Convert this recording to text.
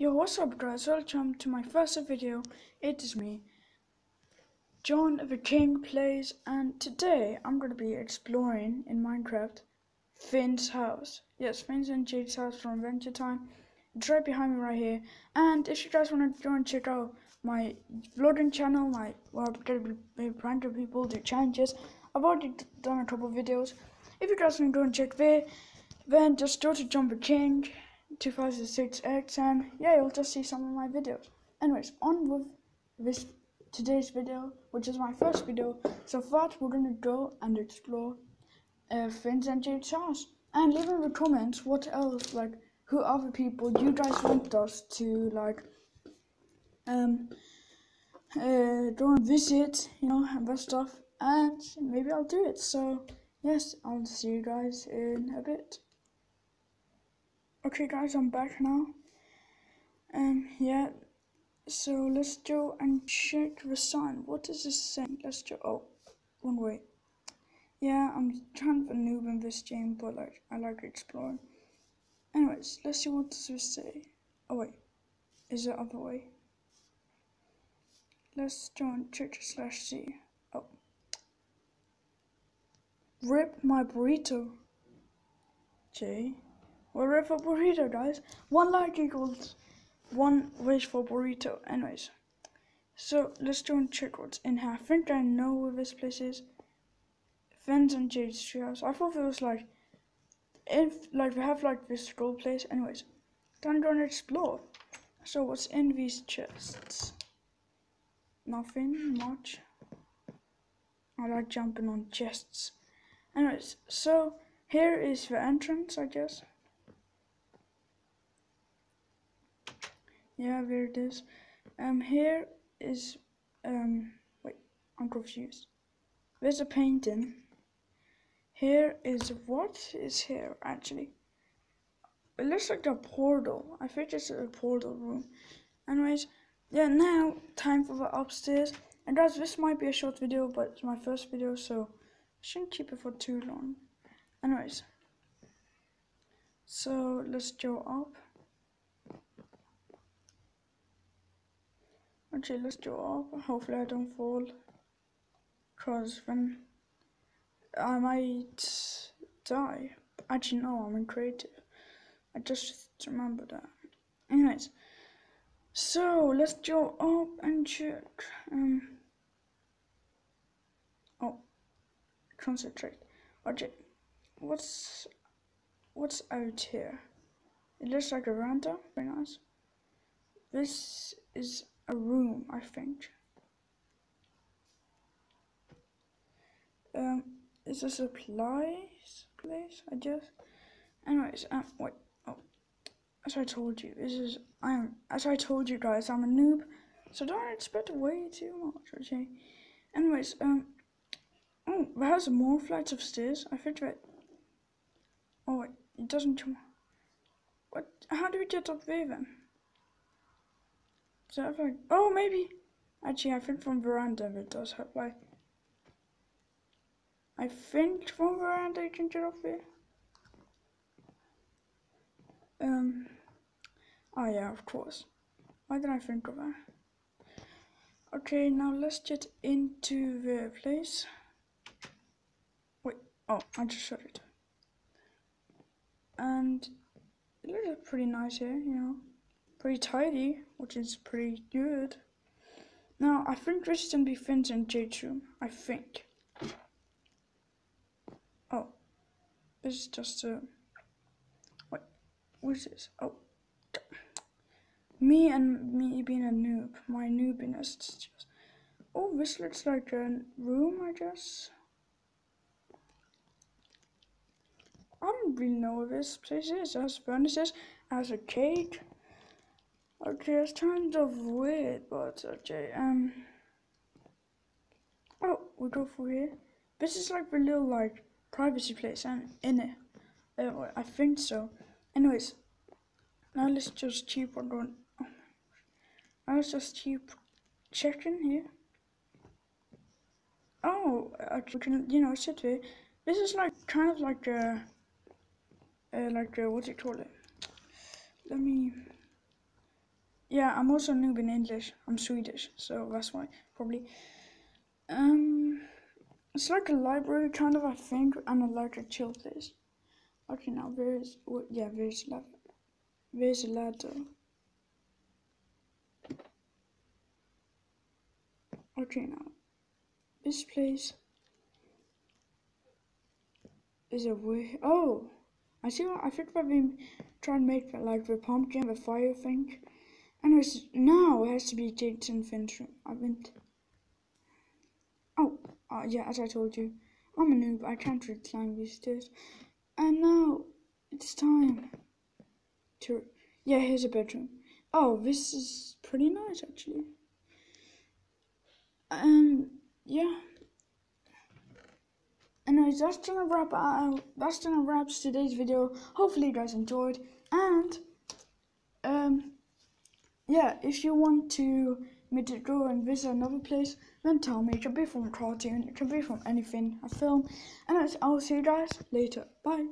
Yo, what's up guys? Welcome to my first video. It is me, John the King Plays, and today I'm going to be exploring in Minecraft Finn's house. Yes, Finn's and Jake's house from Adventure Time. It's right behind me right here. And if you guys want to go and check out my vlogging channel, my well, going to be pranking people, do challenges. I've already done a couple videos. If you guys want to go and check there, then just go to John the King 2006X and yeah, you'll just see some of my videos. Anyways, on with this today's video, which is my first video. So first, we're gonna go and explore uh, and Jake's house. And leave in the comments what else, like, who other people you guys want us to, like, um, uh, go and visit, you know, and that stuff. And maybe I'll do it. So, yes, I'll see you guys in a bit. Okay guys, I'm back now. Um, yeah, so let's go and check the sign. What is this saying? Let's go, oh, one way. Yeah, I'm kind of a noob in this game, but like, I like exploring. Anyways, let's see what does this say. Oh wait, is it other way? Let's go and check slash C. Oh. Rip my burrito. J. We're for burrito, guys. One like equals one wish for burrito. Anyways, so let's go and check what's in here. I think I know where this place is. Finn's and Jake's treehouse. I thought it was like, if like we have like this gold place. Anyways, time to go and explore. So what's in these chests? Nothing much. I like jumping on chests. Anyways, so here is the entrance, I guess. Yeah there it is. Um here is um wait i'm confused. There's a painting? Here is what is here actually? It looks like a portal. I think it's a portal room. Anyways yeah now time for the upstairs. And guys this might be a short video but it's my first video so I shouldn't keep it for too long. Anyways so let's go up Okay, let's go up. Hopefully I don't fall. Cause then I might die. Actually no, I'm in creative. I just remember that. Anyways. So let's go up and check. Um Oh concentrate. Okay. What's what's out here? It looks like a ranta, very nice. This is a room, I think. Um, is a place? Place, I guess. Anyways, um, wait. Oh, as I told you, this is I'm. As I told you guys, I'm a noob, so don't expect way too much. Okay. Anyways, um. Oh, there has more flights of stairs. I think that. Oh wait, it doesn't. What? How do we get up there then? So I, oh maybe, actually I think from veranda it does have like, I think from veranda you can get off here. Um, oh yeah, of course. Why did I think of that? Okay, now let's get into the place. Wait, oh, I just shut it. And it looks pretty nice here, you know pretty tidy, which is pretty good. Now, I think this is going to be and Jake's room. I think. Oh. This is just a... Wait. What is this? Oh. Me and me being a noob. My noobiness. Just, oh, this looks like a room, I guess. I don't really know what this place is. It has furnaces, it has a cake, Okay, it's kind of weird, but okay. Um. Oh, we go for here. This is like the little like privacy place, and in it, uh, I think so. Anyways, now let's just keep on going. Now let's just keep checking here. Oh, we can you know sit here. This is like kind of like a, uh, like a, what do you call it? Let me yeah, I'm also noob in English. I'm Swedish, so that's why probably. Um, it's like a library kind of, I think, and a a chill place. Okay, now where is? Yeah, where's ladder? Where's a ladder? Okay, now this place is a way. Oh, I see. What, I think I've been trying to make like the pumpkin, the fire thing. Anyways, now it has to be Jason Finch. I've been. Oh, uh, yeah, as I told you, I'm a noob. I can't really climb these stairs. And now it's time to. Yeah, here's a bedroom. Oh, this is pretty nice actually. Um, yeah. Anyways, that's gonna wrap out. That's gonna wrap today's video. Hopefully, you guys enjoyed. And um, yeah, if you want to me to go and visit another place, then tell me. It can be from a cartoon. It can be from anything, a film. And I'll see you guys later. Bye.